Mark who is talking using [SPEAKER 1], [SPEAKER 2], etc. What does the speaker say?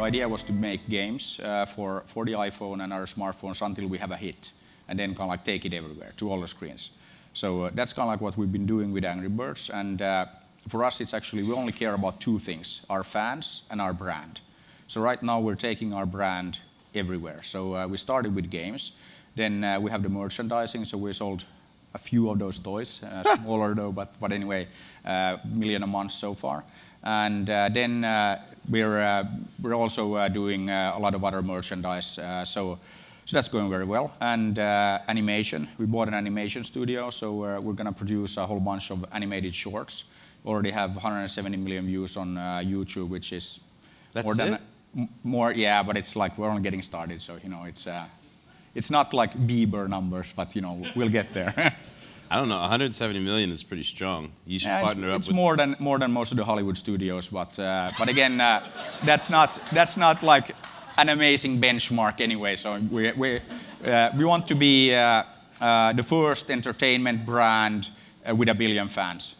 [SPEAKER 1] idea was to make games uh, for, for the iPhone and other smartphones until we have a hit, and then kind of like take it everywhere to all the screens. So uh, that's kind of like what we've been doing with Angry Birds. And uh, for us, it's actually we only care about two things: our fans and our brand. So right now we're taking our brand everywhere. So uh, we started with games, then uh, we have the merchandising. So we sold a few of those toys, uh, smaller though, but but anyway, uh, million a month so far. And uh, then uh, we're, uh, we're also uh, doing uh, a lot of other merchandise. Uh, so, so that's going very well. And uh, animation, we bought an animation studio, so we're going to produce a whole bunch of animated shorts. Already have 170 million views on YouTube, which is
[SPEAKER 2] that's
[SPEAKER 1] more than
[SPEAKER 2] it?
[SPEAKER 1] more. Yeah, but it's like we're only getting started, so you know it's it's not like Bieber numbers, but you know we'll get there.
[SPEAKER 2] I don't know. 170 million is pretty strong. You should
[SPEAKER 1] yeah,
[SPEAKER 2] partner
[SPEAKER 1] it's,
[SPEAKER 2] up
[SPEAKER 1] it's
[SPEAKER 2] with.
[SPEAKER 1] more than more than most of the Hollywood studios, but uh, but again, uh, that's not that's not like an amazing benchmark anyway. So we we uh, we want to be uh, uh, the first entertainment brand uh, with a billion fans.